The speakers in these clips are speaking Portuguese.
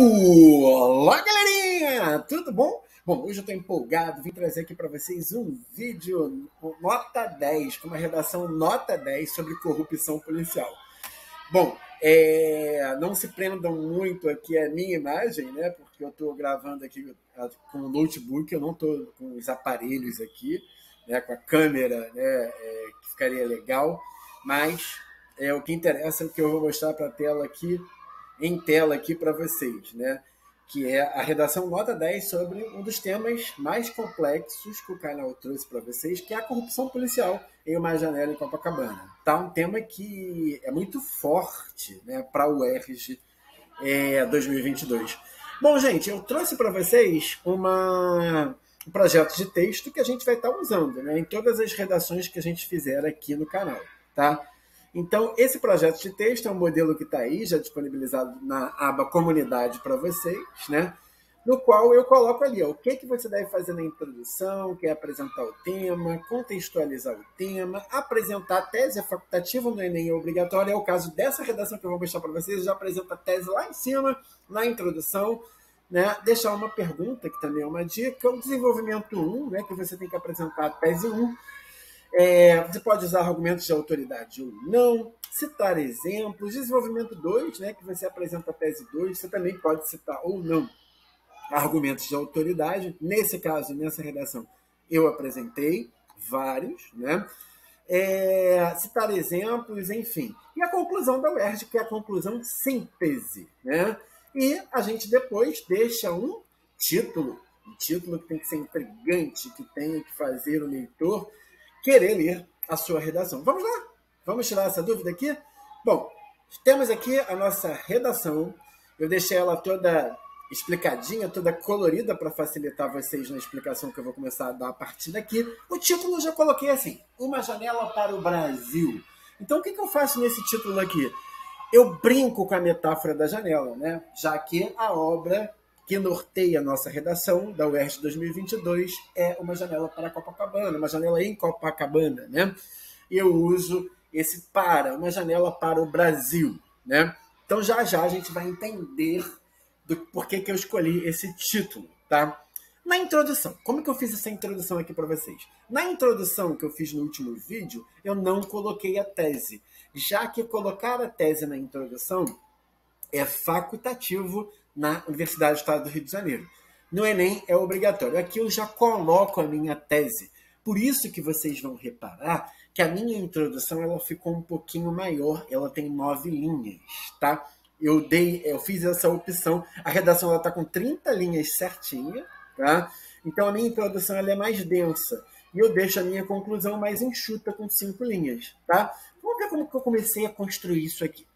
Olá, galerinha! Tudo bom? Bom, hoje eu estou empolgado, vim trazer aqui para vocês um vídeo nota 10, com uma redação nota 10 sobre corrupção policial. Bom, é, não se prendam muito aqui a minha imagem, né? Porque eu estou gravando aqui com o notebook, eu não estou com os aparelhos aqui, né? Com a câmera, né? É, que ficaria legal, mas é o que interessa é o que eu vou mostrar para a tela aqui em tela aqui para vocês, né? que é a redação nota 10 sobre um dos temas mais complexos que o canal trouxe para vocês, que é a corrupção policial em uma janela em Copacabana. Tá um tema que é muito forte né, para o UERJ é, 2022. Bom, gente, eu trouxe para vocês uma, um projeto de texto que a gente vai estar tá usando né, em todas as redações que a gente fizer aqui no canal. Tá? Então, esse projeto de texto é um modelo que está aí, já disponibilizado na aba comunidade para vocês, né? No qual eu coloco ali ó, o que, que você deve fazer na introdução, que é apresentar o tema, contextualizar o tema, apresentar a tese é facultativa no Enem é obrigatório. É o caso dessa redação que eu vou mostrar para vocês, já apresento a tese lá em cima, na introdução, né? Deixar uma pergunta, que também é uma dica, o desenvolvimento 1, né? que você tem que apresentar a tese 1, é, você pode usar argumentos de autoridade ou não, citar exemplos. Desenvolvimento 2, né, que você apresenta a tese 2, você também pode citar ou não argumentos de autoridade. Nesse caso, nessa redação, eu apresentei vários, né? É, citar exemplos, enfim. E a conclusão da UERJ, que é a conclusão síntese, né? E a gente depois deixa um título, um título que tem que ser intrigante, que tem que fazer o leitor querer ler a sua redação. Vamos lá? Vamos tirar essa dúvida aqui? Bom, temos aqui a nossa redação. Eu deixei ela toda explicadinha, toda colorida para facilitar vocês na explicação que eu vou começar a dar a partir daqui. O título eu já coloquei assim: Uma janela para o Brasil. Então o que, que eu faço nesse título aqui? Eu brinco com a metáfora da janela, né? Já que a obra que norteia a nossa redação da UERJ 2022 é uma janela para Copacabana, uma janela em Copacabana, né? Eu uso esse para, uma janela para o Brasil, né? Então já já a gente vai entender do porquê que eu escolhi esse título, tá? Na introdução, como que eu fiz essa introdução aqui para vocês? Na introdução que eu fiz no último vídeo, eu não coloquei a tese, já que colocar a tese na introdução é facultativo na Universidade do Estado do Rio de Janeiro. No Enem é obrigatório. Aqui eu já coloco a minha tese. Por isso que vocês vão reparar que a minha introdução ela ficou um pouquinho maior, ela tem nove linhas, tá? Eu dei, eu fiz essa opção. A redação ela tá com 30 linhas certinha, tá? Então a minha introdução ela é mais densa e eu deixo a minha conclusão mais enxuta com cinco linhas, tá? Vamos ver como que eu comecei a construir isso aqui.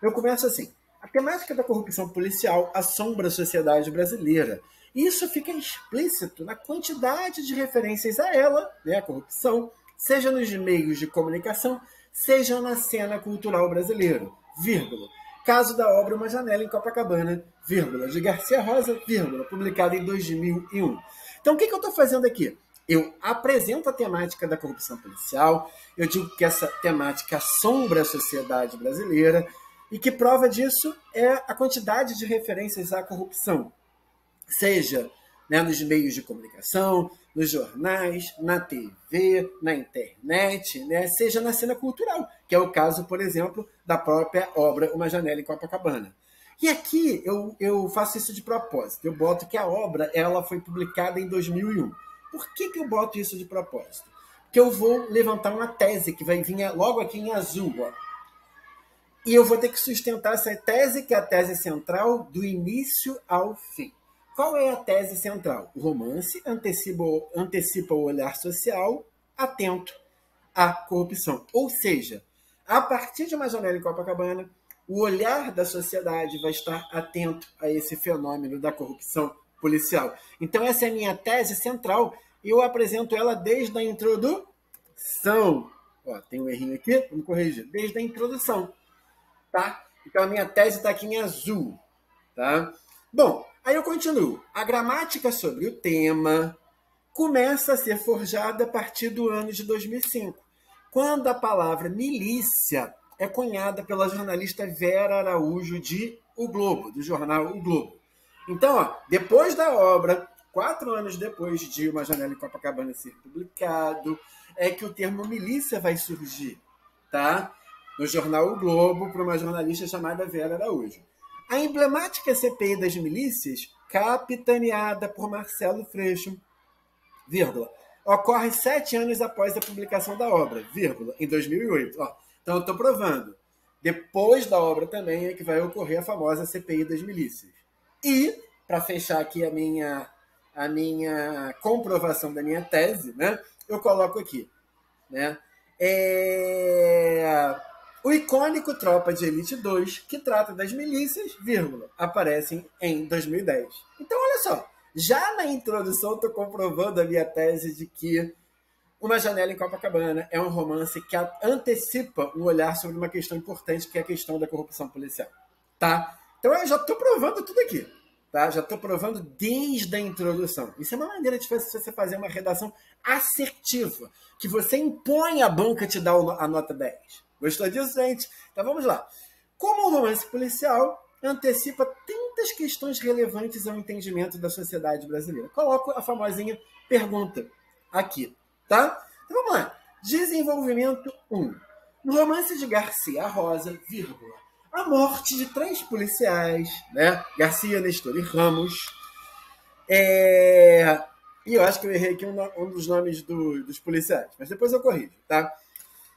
Eu começo assim: a temática da corrupção policial assombra a sociedade brasileira. Isso fica explícito na quantidade de referências a ela, né, a corrupção, seja nos meios de comunicação, seja na cena cultural brasileira. Vírgula. Caso da obra Uma Janela em Copacabana, vírgula, de Garcia Rosa, vírgula, publicada em 2001. Então, o que, que eu estou fazendo aqui? Eu apresento a temática da corrupção policial, eu digo que essa temática assombra a sociedade brasileira, e que prova disso é a quantidade de referências à corrupção, seja né, nos meios de comunicação, nos jornais, na TV, na internet, né, seja na cena cultural, que é o caso, por exemplo, da própria obra Uma Janela em Copacabana. E aqui eu, eu faço isso de propósito. Eu boto que a obra ela foi publicada em 2001. Por que, que eu boto isso de propósito? Porque eu vou levantar uma tese que vai vir logo aqui em azul. Ó e eu vou ter que sustentar essa tese, que é a tese central, do início ao fim. Qual é a tese central? O romance antecipa, antecipa o olhar social atento à corrupção. Ou seja, a partir de uma janela em Copacabana, o olhar da sociedade vai estar atento a esse fenômeno da corrupção policial. Então, essa é a minha tese central e eu apresento ela desde a introdução. Ó, tem um errinho aqui, vamos corrigir. Desde a introdução tá? Então a minha tese está aqui em azul, tá? Bom, aí eu continuo. A gramática sobre o tema começa a ser forjada a partir do ano de 2005, quando a palavra milícia é cunhada pela jornalista Vera Araújo de O Globo, do jornal O Globo. Então, ó, depois da obra, quatro anos depois de Uma Janela em Copacabana ser publicado, é que o termo milícia vai surgir, tá? No jornal O Globo, para uma jornalista chamada Vera Araújo. A emblemática CPI das milícias, capitaneada por Marcelo Freixo, vírgula, ocorre sete anos após a publicação da obra, vírgula, em 2008. Ó, então, eu estou provando. Depois da obra também é que vai ocorrer a famosa CPI das milícias. E, para fechar aqui a minha, a minha comprovação da minha tese, né, eu coloco aqui. Né, é, o icônico Tropa de Elite 2, que trata das milícias, vírgula, aparecem em 2010. Então, olha só, já na introdução estou comprovando a minha tese de que Uma Janela em Copacabana é um romance que antecipa um olhar sobre uma questão importante, que é a questão da corrupção policial. Tá? Então eu já estou provando tudo aqui. Tá? Já estou provando desde a introdução. Isso é uma maneira de você fazer uma redação assertiva, que você impõe a banca te dar a nota 10. Gostou disso, gente? Então vamos lá. Como o romance policial antecipa tantas questões relevantes ao entendimento da sociedade brasileira. Coloco a famosinha pergunta aqui, tá? Então vamos lá. Desenvolvimento 1. No romance de Garcia Rosa, vírgula, a morte de três policiais, né? Garcia, Nestor e Ramos. É... E eu acho que eu errei aqui um, um dos nomes do, dos policiais, mas depois eu corrijo, tá?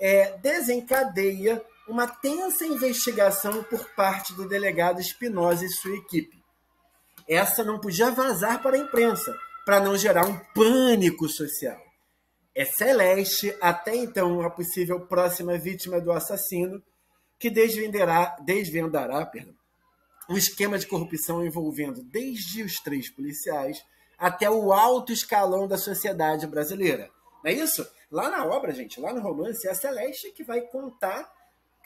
É, desencadeia uma tensa investigação por parte do delegado Espinosa e sua equipe. Essa não podia vazar para a imprensa, para não gerar um pânico social. É Celeste, até então a possível próxima vítima do assassino, que desvendará, desvendará perdão, um esquema de corrupção envolvendo desde os três policiais até o alto escalão da sociedade brasileira. Não é isso? Lá na obra, gente, lá no romance, é a Celeste que vai contar.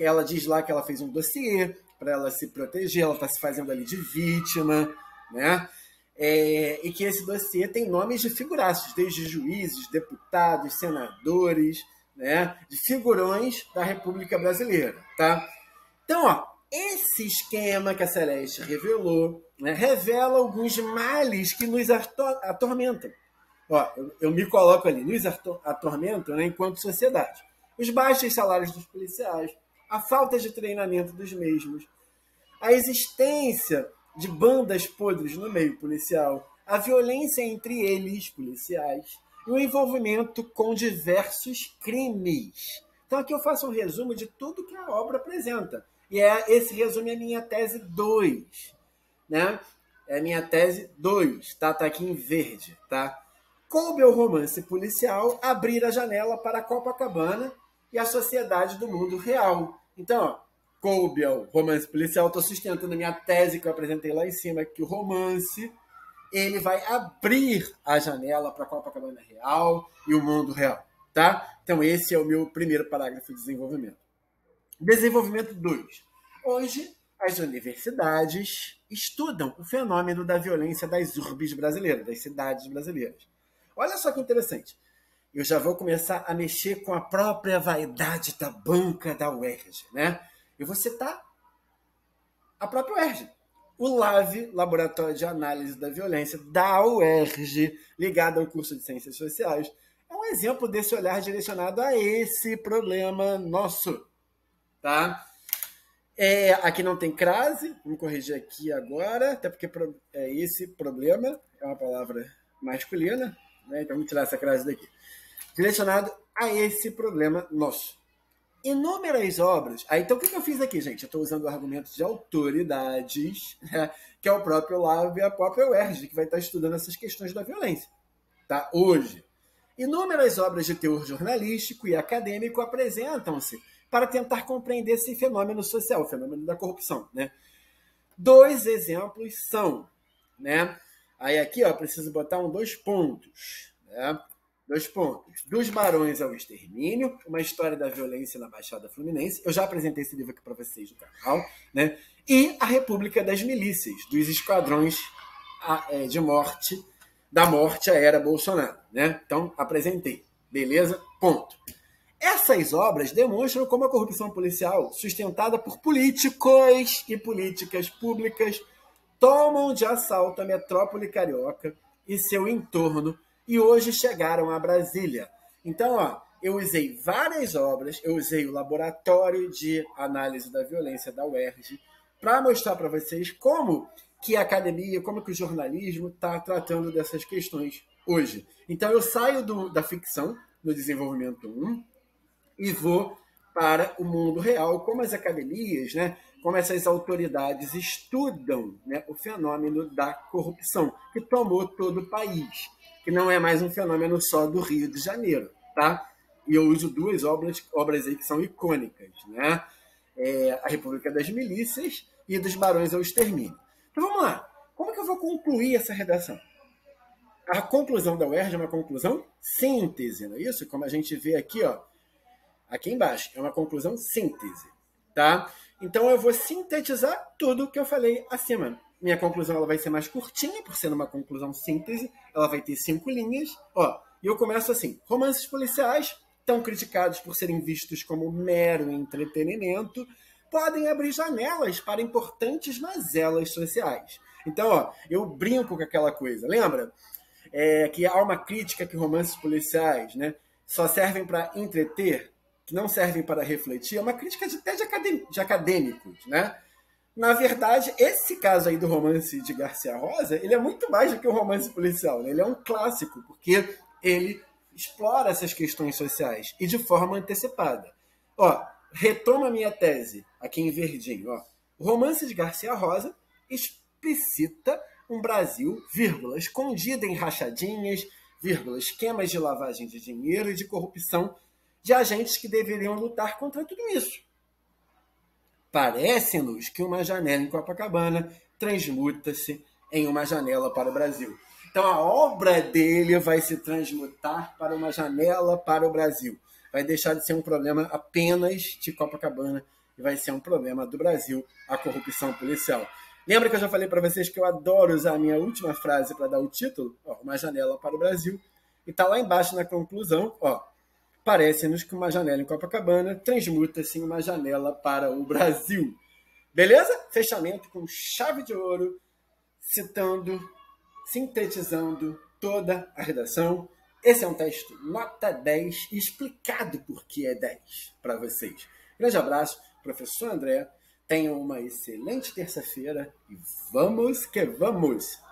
Ela diz lá que ela fez um dossiê para ela se proteger, ela está se fazendo ali de vítima, né? É, e que esse dossiê tem nomes de figuraços, desde juízes, deputados, senadores, né? De figurões da República Brasileira, tá? Então, ó, esse esquema que a Celeste revelou, né, revela alguns males que nos atormentam. Ó, eu, eu me coloco ali, nos atormentam né, enquanto sociedade. Os baixos salários dos policiais, a falta de treinamento dos mesmos, a existência de bandas podres no meio policial, a violência entre eles, policiais, e o envolvimento com diversos crimes. Então aqui eu faço um resumo de tudo que a obra apresenta. E é esse resumo é a minha tese 2. Né? É a minha tese 2, tá? Tá aqui em verde, tá? Coube ao romance policial abrir a janela para Copacabana e a sociedade do mundo real. Então, ó, coube ao romance policial, estou sustentando a minha tese que eu apresentei lá em cima, que o romance ele vai abrir a janela para Copacabana real e o mundo real, tá? Então esse é o meu primeiro parágrafo de desenvolvimento. Desenvolvimento 2. Hoje, as universidades estudam o fenômeno da violência das urbes brasileiras, das cidades brasileiras. Olha só que interessante. Eu já vou começar a mexer com a própria vaidade da banca da UERJ, né? Eu vou citar a própria UERJ. O LAVE, Laboratório de Análise da Violência, da UERJ, ligado ao curso de Ciências Sociais, é um exemplo desse olhar direcionado a esse problema nosso, tá? É, aqui não tem crase, vamos corrigir aqui agora, até porque é esse problema é uma palavra masculina, né? Então vamos tirar essa crase daqui. Direcionado a esse problema nosso. Inúmeras obras. Aí, então, o que eu fiz aqui, gente? Eu estou usando o argumento de autoridades, né? que é o próprio Lavo e a própria UERJ, que vai estar estudando essas questões da violência. Tá? Hoje. Inúmeras obras de teor jornalístico e acadêmico apresentam-se para tentar compreender esse fenômeno social, o fenômeno da corrupção. Né? Dois exemplos são né, Aí aqui, ó, preciso botar um dois pontos, né? Dois pontos. Dos Barões ao Extermínio, uma história da violência na Baixada Fluminense. Eu já apresentei esse livro aqui para vocês no canal, né? E A República das Milícias, dos esquadrões é, de morte, da morte à era Bolsonaro, né? Então, apresentei. Beleza? Ponto. Essas obras demonstram como a corrupção policial, sustentada por políticos e políticas públicas, tomam de assalto a metrópole carioca e seu entorno e hoje chegaram a Brasília. Então, ó, eu usei várias obras, eu usei o laboratório de análise da violência da UERJ para mostrar para vocês como que a academia, como que o jornalismo está tratando dessas questões hoje. Então eu saio do, da ficção no desenvolvimento 1 e vou para o mundo real, como as academias, né, como essas autoridades estudam né, o fenômeno da corrupção, que tomou todo o país, que não é mais um fenômeno só do Rio de Janeiro. Tá? E eu uso duas obras, obras aí que são icônicas, né? É, a República das Milícias e dos Barões ao Extermínio. Então vamos lá. Como que eu vou concluir essa redação? A conclusão da UERJ é uma conclusão síntese, não é isso? Como a gente vê aqui, ó, aqui embaixo, é uma conclusão síntese, tá? Então eu vou sintetizar tudo que eu falei acima. Minha conclusão ela vai ser mais curtinha, por ser uma conclusão síntese, ela vai ter cinco linhas, ó. E eu começo assim: romances policiais, tão criticados por serem vistos como mero entretenimento, podem abrir janelas para importantes mazelas sociais. Então, ó, eu brinco com aquela coisa. Lembra? É, que há uma crítica que romances policiais né, só servem para entreter, que não servem para refletir. É uma crítica de, até de, de acadêmicos, né? Na verdade, esse caso aí do romance de Garcia Rosa, ele é muito mais do que um romance policial. Né? Ele é um clássico, porque ele explora essas questões sociais e de forma antecipada. Ó, retoma minha tese aqui em verdinho. Ó. O romance de Garcia Rosa explicita um Brasil, vírgula, escondido em rachadinhas, vírgula, esquemas de lavagem de dinheiro e de corrupção de agentes que deveriam lutar contra tudo isso. Parece-nos que uma janela em Copacabana transmuta-se em uma janela para o Brasil. Então a obra dele vai se transmutar para uma janela para o Brasil vai deixar de ser um problema apenas de Copacabana e vai ser um problema do Brasil, a corrupção policial. Lembra que eu já falei para vocês que eu adoro usar a minha última frase para dar o título? Ó, uma janela para o Brasil. E tá lá embaixo na conclusão, ó. Parece-nos que uma janela em Copacabana transmuta-se em uma janela para o Brasil. Beleza? Fechamento com chave de ouro, citando, sintetizando toda a redação. Esse é um texto nota 10 explicado por que é 10 para vocês. Grande abraço, professor André. Tenham uma excelente terça-feira e vamos que vamos!